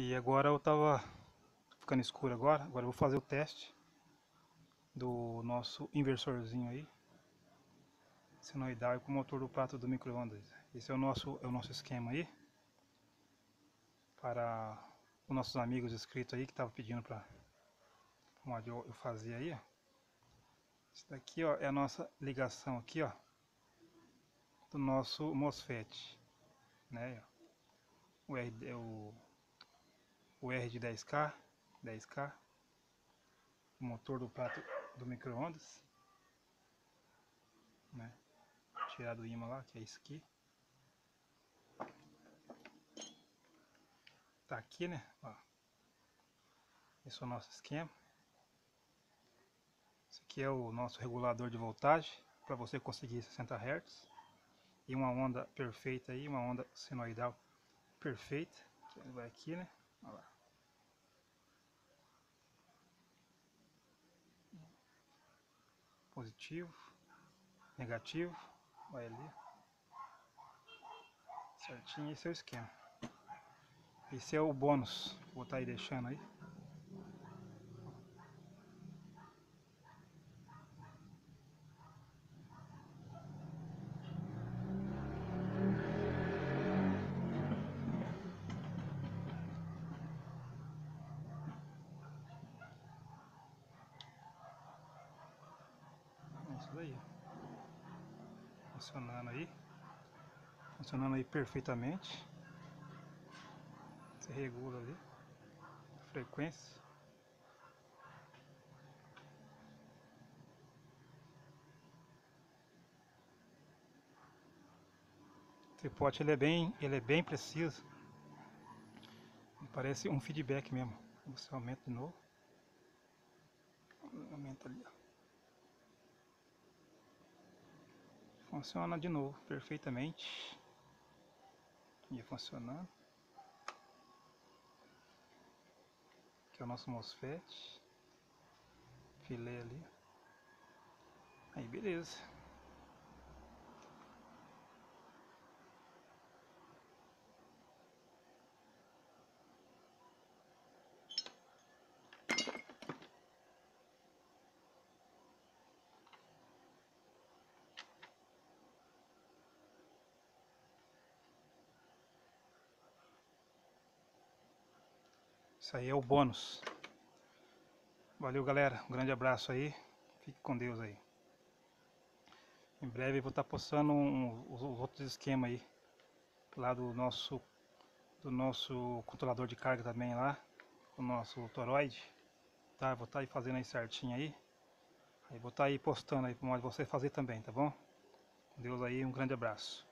E agora eu tava ficando escuro agora, agora eu vou fazer o teste do nosso inversorzinho aí senoidal com o motor do prato do micro-ondas. Esse é o nosso é o nosso esquema aí para os nossos amigos inscritos aí que estavam pedindo para onde eu, eu fazia aí. Isso daqui, ó, é a nossa ligação aqui, ó, do nosso MOSFET, né? O R, é o o R de 10K, 10K, o motor do prato do micro-ondas, né? Tirar do imã lá, que é isso aqui. Tá aqui, né? Ó. Esse é o nosso esquema. Esse aqui é o nosso regulador de voltagem para você conseguir 60 Hz e uma onda perfeita aí, uma onda senoidal perfeita. Vai aqui, né? Olha lá. Positivo, negativo, vai ali. Certinho, esse é o esquema. Esse é o bônus, vou estar aí deixando aí. Aí. Funcionando aí. Funcionando aí perfeitamente. Você regula ali. A frequência. Esse pote ele é bem, ele é bem preciso. Parece um feedback mesmo. Você aumenta de novo. Aumenta ali, ó. Funciona de novo perfeitamente. Ia funcionando. Aqui é o nosso MOSFET. Filé ali. Aí beleza. Isso aí é o bônus. Valeu, galera. Um grande abraço aí. Fique com Deus aí. Em breve vou estar postando um, os, os, outros esquemas aí. Lá do nosso, do nosso controlador de carga também lá. O nosso toroide. Tá? Vou estar aí fazendo aí certinho aí. Aí vou estar aí postando aí para você fazer também, tá bom? Com Deus aí, um grande abraço.